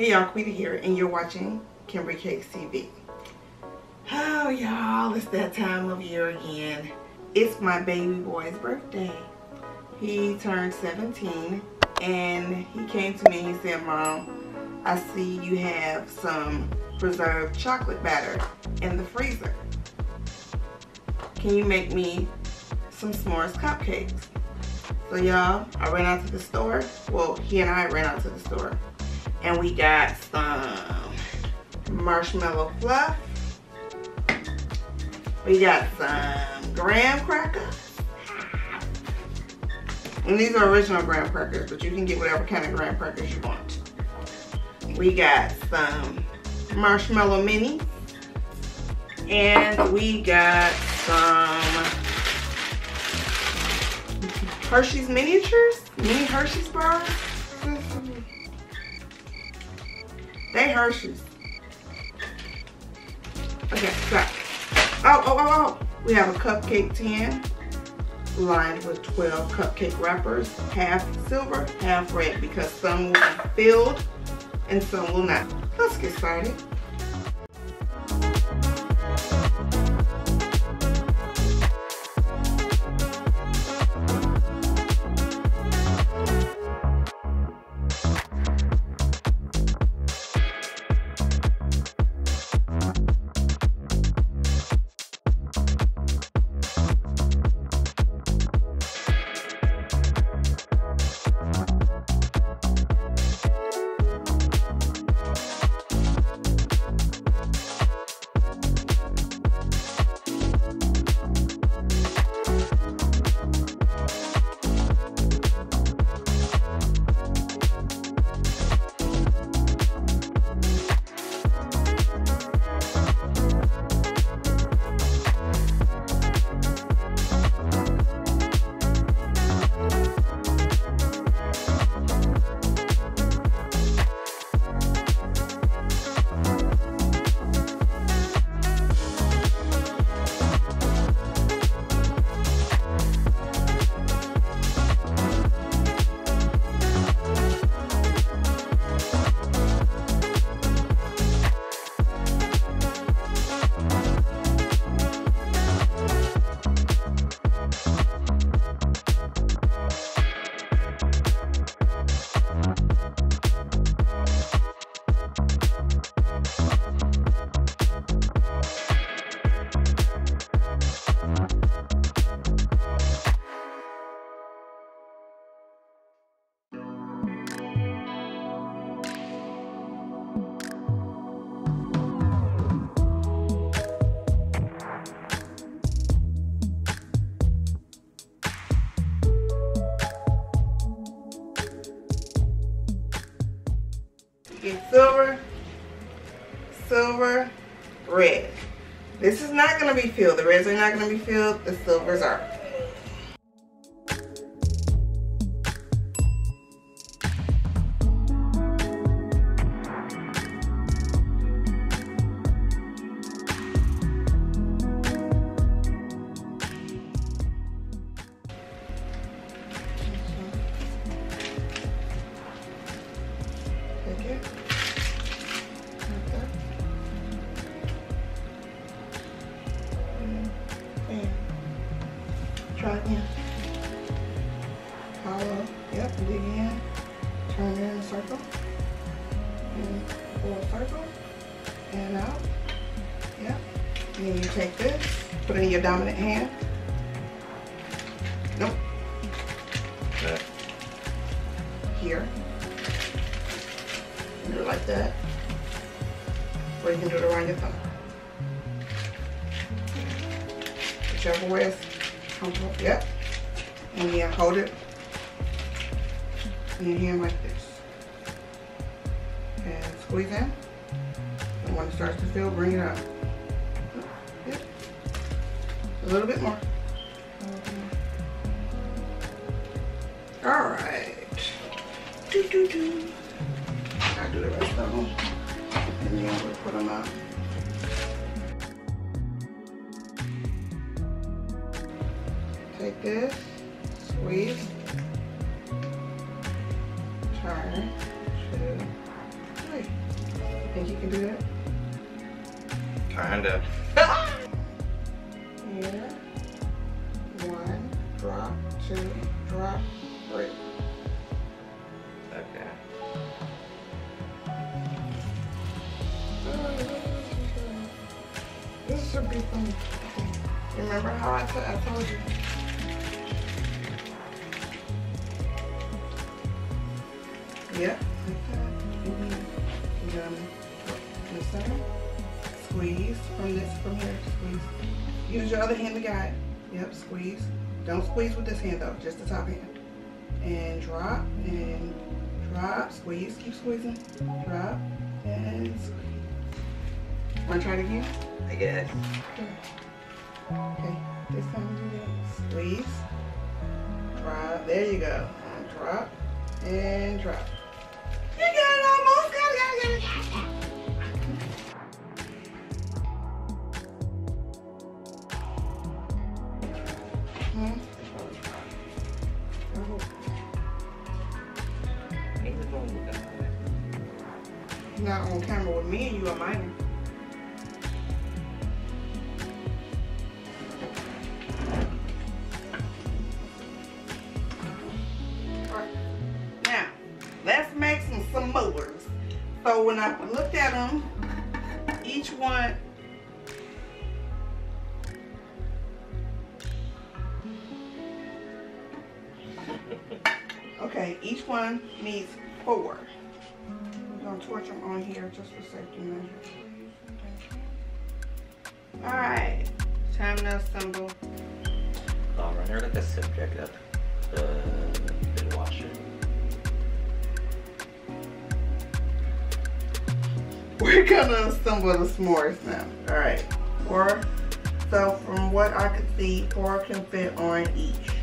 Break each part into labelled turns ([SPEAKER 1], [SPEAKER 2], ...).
[SPEAKER 1] Hey y'all, Quita here, and you're watching KemBri Cakes TV. Oh y'all, it's that time of year again. It's my baby boy's birthday. He turned 17, and he came to me and he said, Mom, I see you have some preserved chocolate batter in the freezer. Can you make me some s'mores cupcakes? So y'all, I ran out to the store. Well, he and I ran out to the store and we got some marshmallow fluff. We got some graham crackers. And these are original graham crackers, but you can get whatever kind of graham crackers you want. We got some marshmallow mini. And we got some Hershey's miniatures, mini Hershey's bars. Hershey's. Okay, so. Oh, oh, oh, oh. We have a cupcake tin lined with 12 cupcake wrappers, half silver, half red, because some will be filled and some will not. Let's get started. Silver, silver, red. This is not going to be filled. The reds are not going to be filled. The silvers are. Try again. Follow. Yep, dig in. Turn it in a circle. And pull a circle. And out. Yep. And then you take this, put it in your dominant hand. Nope. Here. Do it like that. Or you can do it around your thumb. Whichever way is comfortable. Yep. And yeah, hold it in your hand like this. And squeeze in. And when it starts to fill, bring it up. Yep. A little bit more. All right. Do, do, do. I do the rest of them. And then we'll put them out. This, squeeze, turn, two, three. Think you can do that?
[SPEAKER 2] Kinda.
[SPEAKER 1] Yeah. One, drop, two, drop, three.
[SPEAKER 2] Okay.
[SPEAKER 1] This should be fun. Remember how I, I told you? Yep. Okay. Done. This side. Squeeze from this, from here. Squeeze. Use your other hand to guide. Yep, squeeze. Don't squeeze with this hand though, just the top hand. And drop and drop, squeeze, keep squeezing. Drop and squeeze. Wanna try it again?
[SPEAKER 2] I guess.
[SPEAKER 1] Okay, this time do that. Squeeze. Drop. There you go. Drop and drop. Not on camera with me and you are mine. Now, let's make some samosas. So when I looked at them, each one Okay, each one needs four. Gonna torch them on here just for safety measures. Alright, time to assemble.
[SPEAKER 2] Um, run her like a subject of the dishwasher.
[SPEAKER 1] We're gonna assemble the s'mores now. Alright, four. So from what I could see, four can fit on each.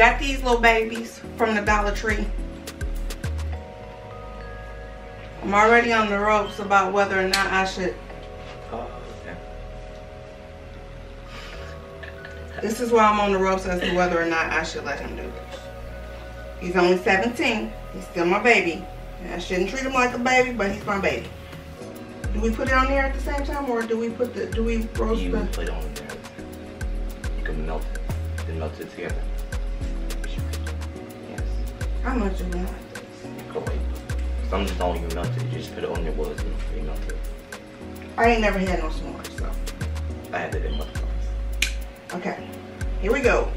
[SPEAKER 1] Got these little babies from the Dollar Tree. I'm already on the ropes about whether or not I should
[SPEAKER 2] Oh, okay.
[SPEAKER 1] This is why I'm on the ropes as to whether or not I should let him do this. He's only 17. He's still my baby. I shouldn't treat him like a baby, but he's my baby. Do we put it on there at the same time, or do we put the do we roast
[SPEAKER 2] You
[SPEAKER 1] the?
[SPEAKER 2] put it on there. You can melt it. You can melt it together.
[SPEAKER 1] How much like this?
[SPEAKER 2] Some just don't even melt it. You just put it on your wood and you melt it.
[SPEAKER 1] I ain't never had no s'mores, so
[SPEAKER 2] I had it in my class.
[SPEAKER 1] okay. Here we go.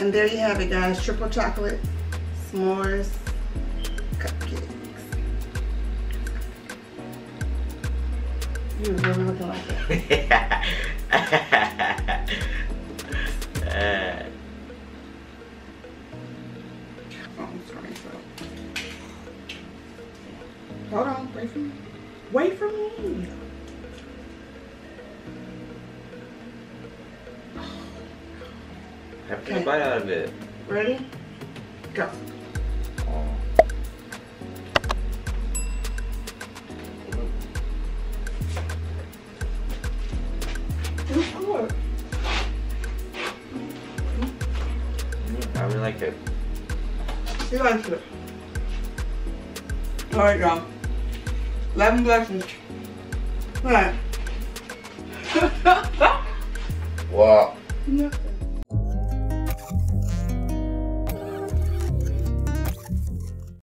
[SPEAKER 1] And there you have it, guys. Triple chocolate s'mores cupcakes. You really looking like that.
[SPEAKER 2] have to bite out of it.
[SPEAKER 1] Ready? Go.
[SPEAKER 2] Oh. I really like it.
[SPEAKER 1] He likes it. All right, y'all. Eleven blessings. All right.
[SPEAKER 2] Wow.
[SPEAKER 1] No.